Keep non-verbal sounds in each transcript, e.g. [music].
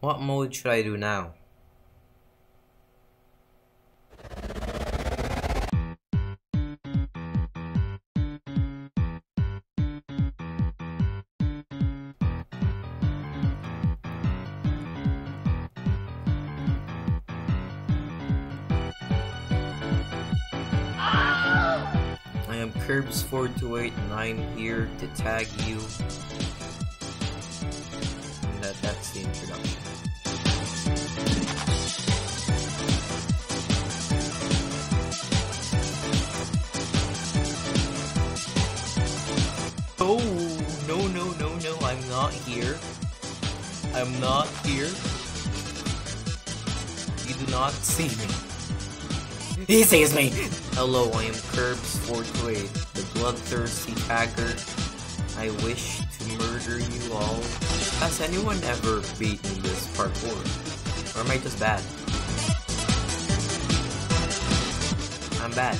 What mode should I do now? I am Kirbs428 and I'm here to tag you. And that, that's the introduction. Oh, no, no, no, no, I'm not here. I'm not here. You do not see me. He sees me! Hello, I am Kirbs428, the bloodthirsty tagger. I wish to murder you all. Has anyone ever beaten this parkour? Or am I just bad? I'm bad.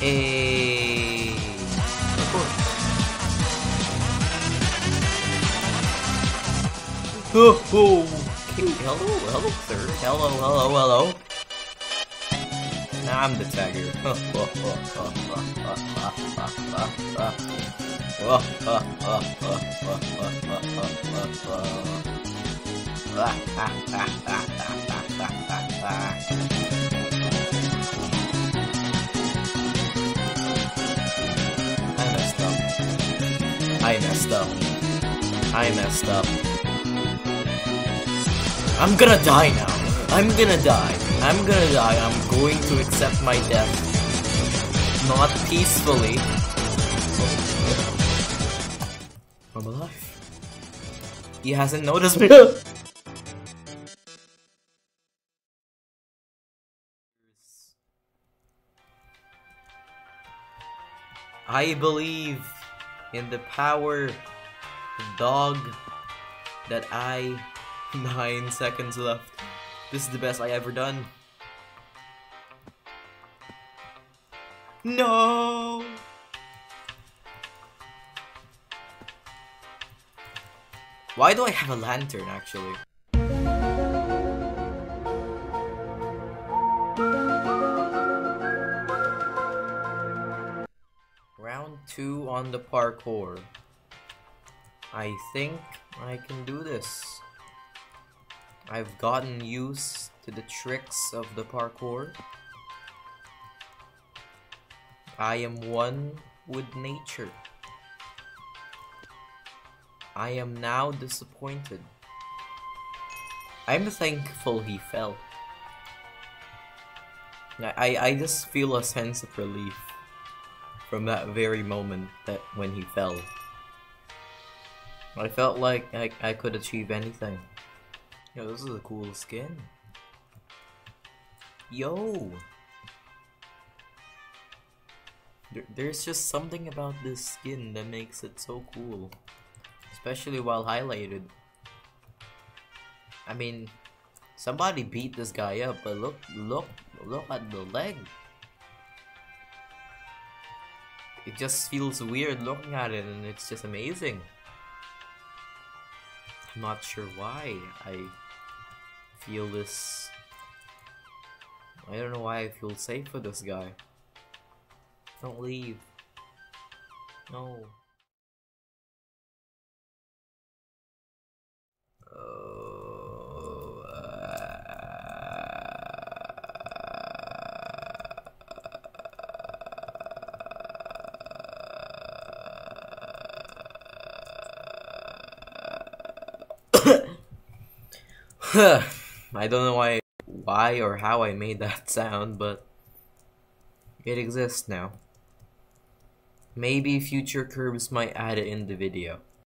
Hey. Oh, oh. Okay, hello, hello, sir. Hello, hello, hello. I'm the tagger. I messed up. I messed up. I'm gonna die now. I'm gonna die. I'm gonna die. I'm going to accept my death. Not peacefully. I'm alive. He hasn't noticed me. [laughs] I believe in the power of dog that I nine seconds left. This is the best I ever done. No. Why do I have a lantern actually? Round two on the parkour. I think I can do this. I've gotten used to the tricks of the parkour. I am one with nature. I am now disappointed. I'm thankful he fell. I, I just feel a sense of relief from that very moment that when he fell. I felt like I, I could achieve anything. Yo, this is a cool skin. Yo! There, there's just something about this skin that makes it so cool. Especially while highlighted. I mean, somebody beat this guy up, but look, look, look at the leg. It just feels weird looking at it and it's just amazing. I'm not sure why I feel this. I don't know why I feel safe for this guy. Don't leave. No. Oh, uh, I don't know why, why or how I made that [laughs] sound, but it exists now. Maybe future Kirbs might add it in the video.